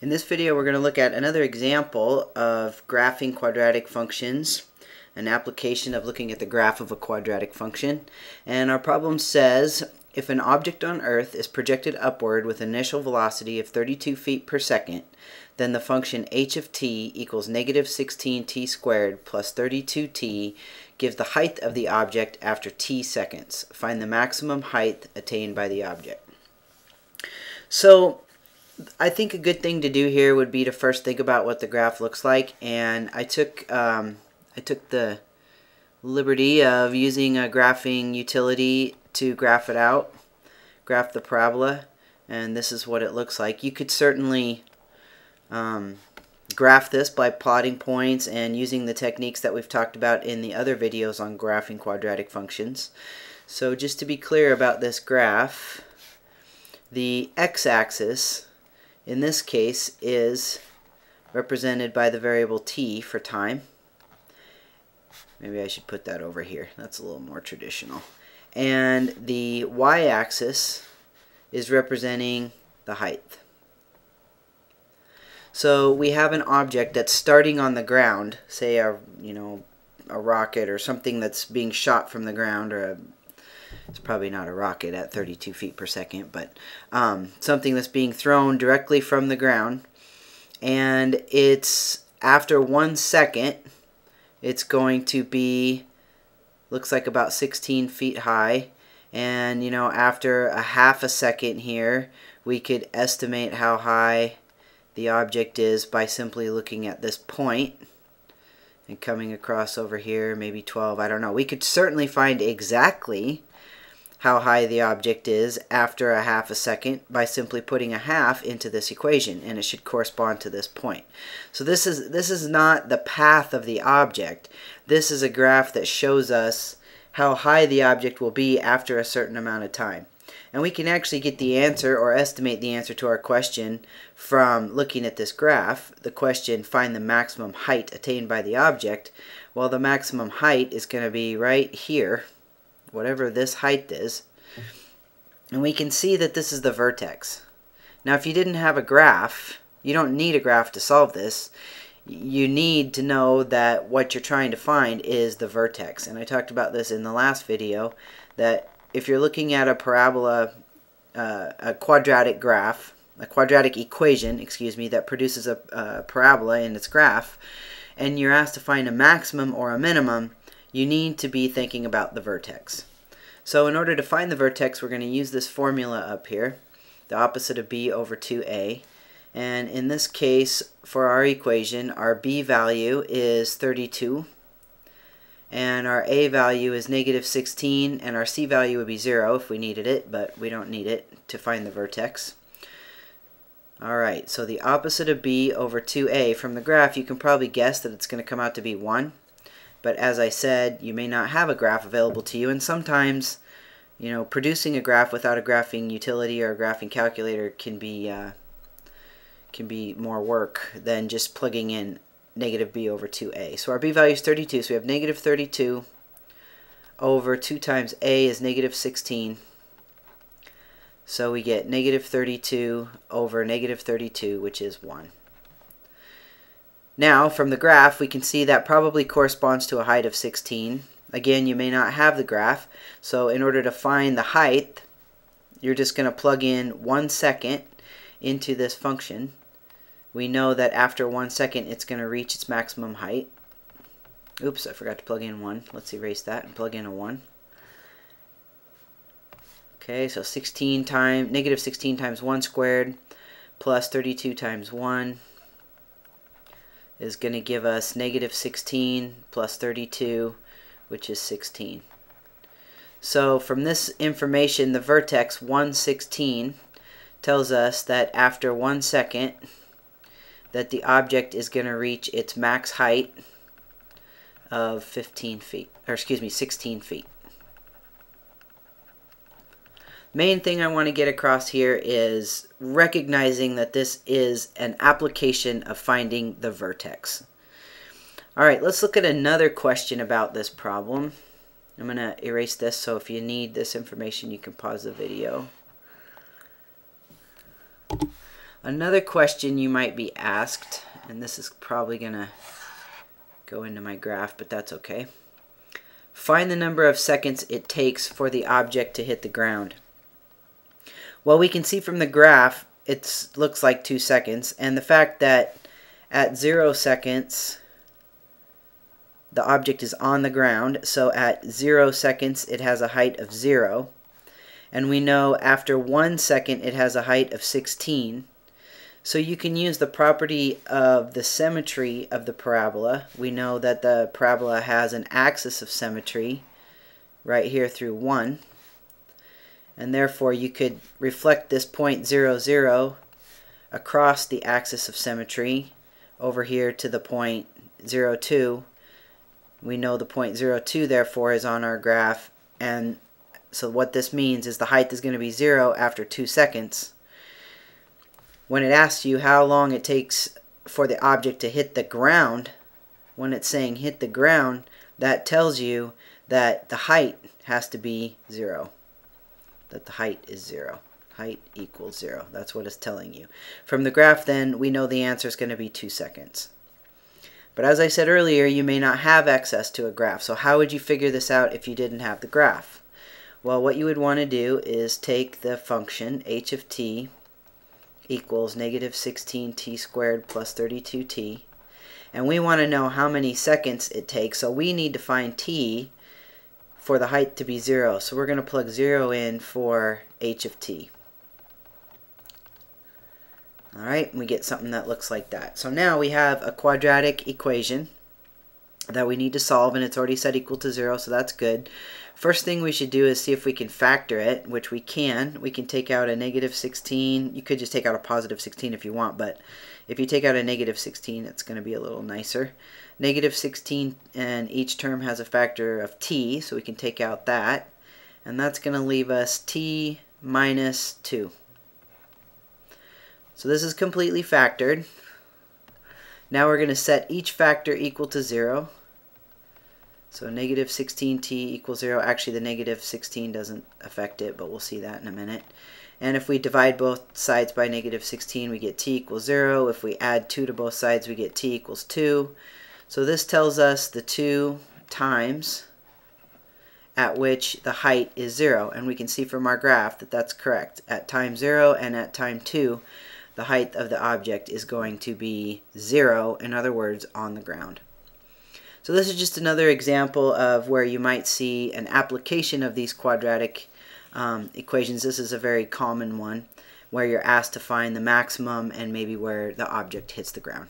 In this video we're going to look at another example of graphing quadratic functions, an application of looking at the graph of a quadratic function. And our problem says if an object on Earth is projected upward with initial velocity of 32 feet per second, then the function h of t equals negative 16t squared plus 32t gives the height of the object after t seconds. Find the maximum height attained by the object. So I think a good thing to do here would be to first think about what the graph looks like and I took um, I took the liberty of using a graphing utility to graph it out graph the parabola and this is what it looks like. You could certainly um, graph this by plotting points and using the techniques that we've talked about in the other videos on graphing quadratic functions. So just to be clear about this graph the x-axis in this case is represented by the variable t for time. Maybe I should put that over here. That's a little more traditional. And the y-axis is representing the height. So we have an object that's starting on the ground, say a you know a rocket or something that's being shot from the ground or a it's probably not a rocket at 32 feet per second, but um, something that's being thrown directly from the ground. And it's after one second, it's going to be, looks like about 16 feet high. And, you know, after a half a second here, we could estimate how high the object is by simply looking at this point and coming across over here, maybe 12, I don't know. We could certainly find exactly how high the object is after a half a second by simply putting a half into this equation and it should correspond to this point. So this is this is not the path of the object. This is a graph that shows us how high the object will be after a certain amount of time. And we can actually get the answer or estimate the answer to our question from looking at this graph. The question, find the maximum height attained by the object. Well, the maximum height is going to be right here whatever this height is. And we can see that this is the vertex. Now if you didn't have a graph, you don't need a graph to solve this. You need to know that what you're trying to find is the vertex. And I talked about this in the last video, that if you're looking at a parabola, uh, a quadratic graph, a quadratic equation, excuse me, that produces a, a parabola in its graph, and you're asked to find a maximum or a minimum, you need to be thinking about the vertex. So in order to find the vertex, we're going to use this formula up here, the opposite of b over 2a. And in this case, for our equation, our b value is 32, and our a value is negative 16, and our c value would be 0 if we needed it, but we don't need it to find the vertex. Alright, so the opposite of b over 2a, from the graph you can probably guess that it's going to come out to be 1. But as I said, you may not have a graph available to you, and sometimes, you know, producing a graph without a graphing utility or a graphing calculator can be uh, can be more work than just plugging in negative b over 2a. So our b value is 32, so we have negative 32 over 2 times a is negative 16. So we get negative 32 over negative 32, which is 1. Now, from the graph, we can see that probably corresponds to a height of 16. Again, you may not have the graph, so in order to find the height, you're just going to plug in one second into this function. We know that after one second, it's going to reach its maximum height. Oops, I forgot to plug in 1. Let's erase that and plug in a 1. Okay, so 16 times, negative 16 times 1 squared plus 32 times 1 is going to give us negative 16 plus 32, which is 16. So from this information, the vertex 116 tells us that after one second, that the object is going to reach its max height of 15 feet, or excuse me, 16 feet. Main thing I want to get across here is recognizing that this is an application of finding the vertex. Alright, let's look at another question about this problem. I'm going to erase this so if you need this information you can pause the video. Another question you might be asked, and this is probably going to go into my graph, but that's okay. Find the number of seconds it takes for the object to hit the ground. Well, we can see from the graph, it looks like two seconds, and the fact that at zero seconds, the object is on the ground, so at zero seconds, it has a height of zero. And we know after one second, it has a height of 16. So you can use the property of the symmetry of the parabola. We know that the parabola has an axis of symmetry right here through 1. And therefore you could reflect this point 0, 0 across the axis of symmetry over here to the point 0, 2. We know the point 0, 2 therefore is on our graph. And so what this means is the height is going to be 0 after 2 seconds when it asks you how long it takes for the object to hit the ground, when it's saying hit the ground, that tells you that the height has to be zero. That the height is zero. Height equals zero. That's what it's telling you. From the graph then, we know the answer is going to be two seconds. But as I said earlier, you may not have access to a graph. So how would you figure this out if you didn't have the graph? Well, what you would want to do is take the function h of t equals negative 16t squared plus 32t. And we want to know how many seconds it takes. So we need to find t for the height to be 0. So we're going to plug 0 in for h of t. Alright, we get something that looks like that. So now we have a quadratic equation that we need to solve, and it's already set equal to 0, so that's good. First thing we should do is see if we can factor it, which we can. We can take out a negative 16. You could just take out a positive 16 if you want, but if you take out a negative 16, it's going to be a little nicer. Negative 16, and each term has a factor of t, so we can take out that. And that's going to leave us t minus 2. So this is completely factored. Now we're going to set each factor equal to 0. So negative 16t equals 0. Actually, the negative 16 doesn't affect it, but we'll see that in a minute. And if we divide both sides by negative 16, we get t equals 0. If we add 2 to both sides, we get t equals 2. So this tells us the 2 times at which the height is 0. And we can see from our graph that that's correct. At time 0 and at time 2, the height of the object is going to be 0, in other words, on the ground. So this is just another example of where you might see an application of these quadratic um, equations. This is a very common one where you're asked to find the maximum and maybe where the object hits the ground.